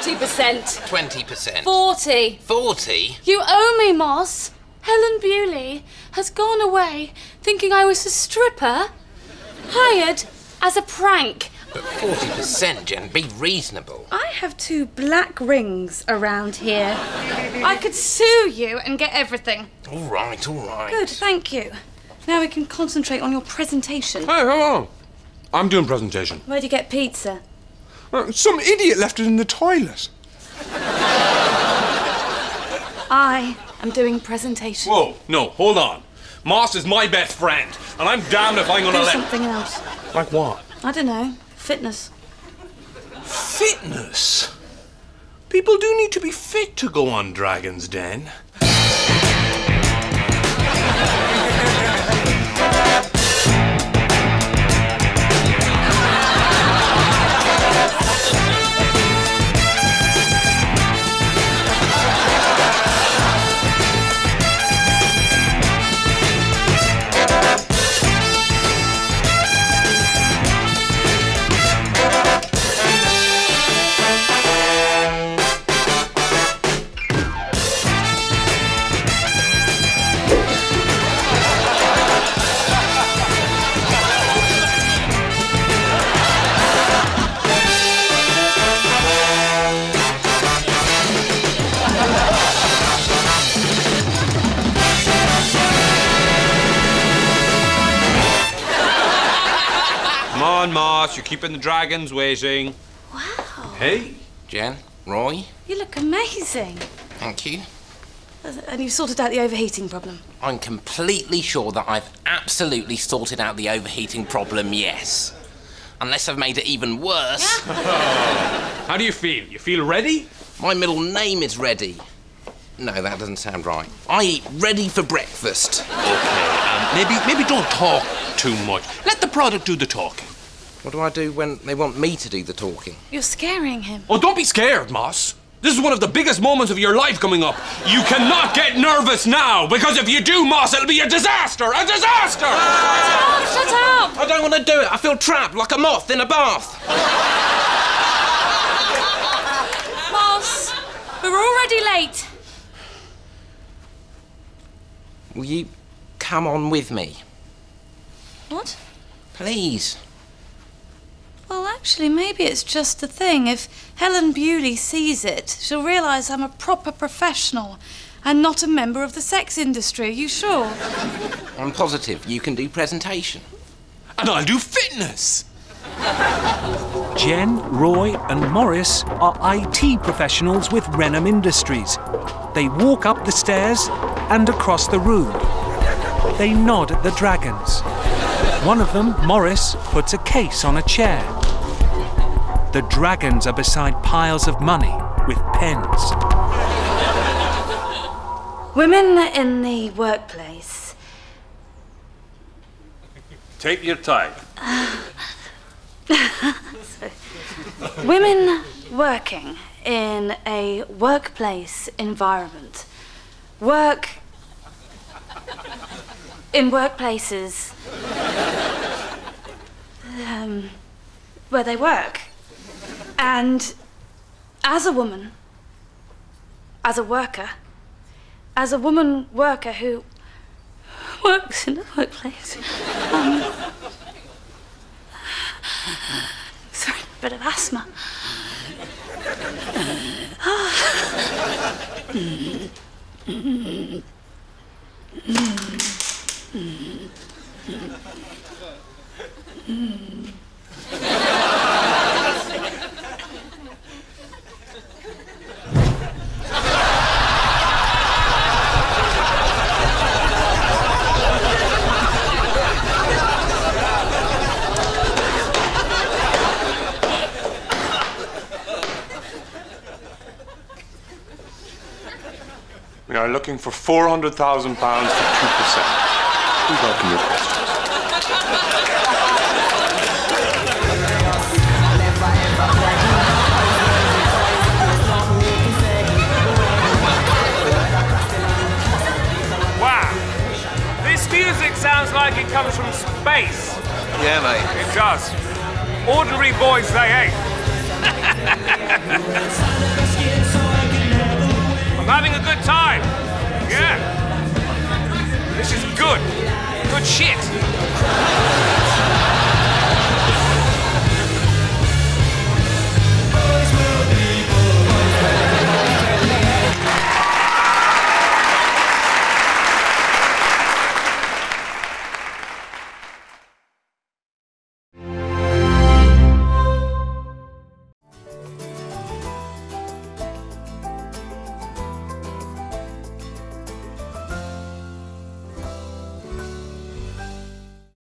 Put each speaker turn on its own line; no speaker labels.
40%.
20%.
40.
40?
You owe me, Moss. Helen Bewley has gone away thinking I was a stripper, hired as a prank.
But 40%, Jen, be reasonable.
I have two black rings around here. I could sue you and get everything.
All right, all right.
Good, thank you. Now we can concentrate on your presentation.
Hey, hello. I'm doing presentation.
Where'd you get pizza?
Uh, some idiot left it in the toilet.
I am doing presentation.
Whoa, no, hold on. Moss is my best friend, and I'm damned if I'm gonna
Do
let.
something else.
Like what?
I don't know. Fitness.
Fitness. People do need to be fit to go on Dragon's Den. On, Moss, you're keeping the dragons waiting.
Wow.
Hey.
Jen, Roy,
You look amazing.
thank you.
And you've sorted out the overheating problem.
I'm completely sure that I've absolutely sorted out the overheating problem, yes. Unless I've made it even worse.
How do you feel? You feel ready?
My middle name is Ready. No, that doesn't sound right. I eat ready for breakfast.
Um, maybe, maybe don't talk too much. Let the product do the talking.
What do I do when they want me to do the talking?
You're scaring him.
Oh, don't be scared, Moss. This is one of the biggest moments of your life coming up. You cannot get nervous now, because if you do, Moss, it'll be a disaster! A disaster!
Oh, shut up!
I don't want to do it. I feel trapped like a moth in a bath.
Moss, we're already late.
Will you come on with me?
What?
Please.
Well, actually, maybe it's just the thing. If Helen Bewley sees it, she'll realise I'm a proper professional and not a member of the sex industry. Are you sure?
I'm positive you can do presentation.
And I'll do fitness.
Jen, Roy, and Maurice are IT professionals with Reynholm Industries. They walk up the stairs and across the room. They nod at the dragons. One of them, Maurice, puts a case on a chair. The dragons are beside piles of money with pens.
Women in the workplace.
Take your time.
Women working in a workplace environment. Work in workplaces um, where they work. And as a woman, as a worker, as a woman worker who works in the workplace, um, sorry, bit of asthma.
Are looking for £400,000 for 2%. We welcome your questions.
Wow. This music sounds like it comes from space.
Yeah, mate.
It does. Ordinary boys they ain't. having a good time. Yeah. This is good.
Good shit.